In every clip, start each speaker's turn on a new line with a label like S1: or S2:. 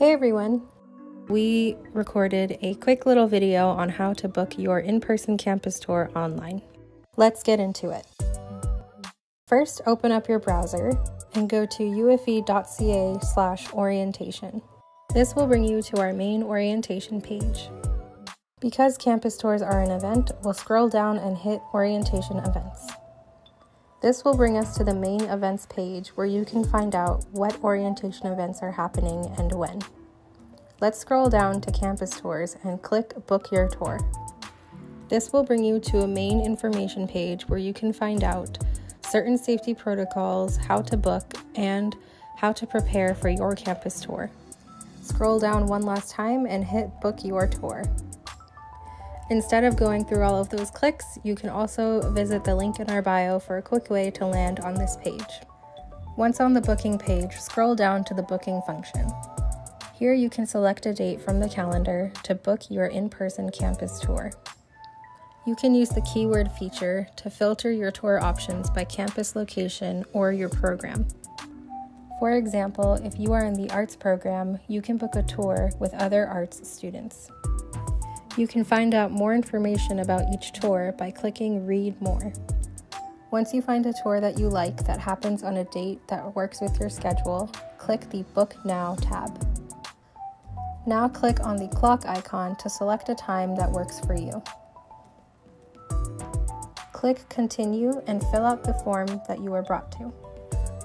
S1: Hey everyone! We recorded a quick little video on how to book your in person campus tour online. Let's get into it. First, open up your browser and go to ufv.ca slash orientation. This will bring you to our main orientation page. Because campus tours are an event, we'll scroll down and hit orientation events. This will bring us to the main events page where you can find out what orientation events are happening and when. Let's scroll down to campus tours and click book your tour. This will bring you to a main information page where you can find out certain safety protocols, how to book, and how to prepare for your campus tour. Scroll down one last time and hit book your tour. Instead of going through all of those clicks, you can also visit the link in our bio for a quick way to land on this page. Once on the booking page, scroll down to the booking function. Here you can select a date from the calendar to book your in person campus tour. You can use the keyword feature to filter your tour options by campus location or your program. For example, if you are in the arts program, you can book a tour with other arts students. You can find out more information about each tour by clicking Read More. Once you find a tour that you like that happens on a date that works with your schedule, click the Book Now tab. Now click on the clock icon to select a time that works for you. Click Continue and fill out the form that you were brought to.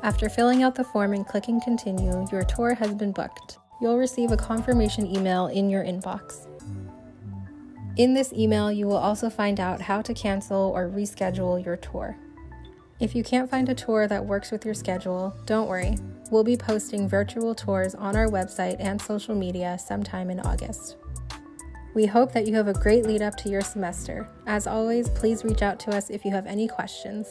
S1: After filling out the form and clicking Continue, your tour has been booked. You'll receive a confirmation email in your inbox. In this email, you will also find out how to cancel or reschedule your tour. If you can't find a tour that works with your schedule, don't worry. We'll be posting virtual tours on our website and social media sometime in August. We hope that you have a great lead up to your semester. As always, please reach out to us if you have any questions.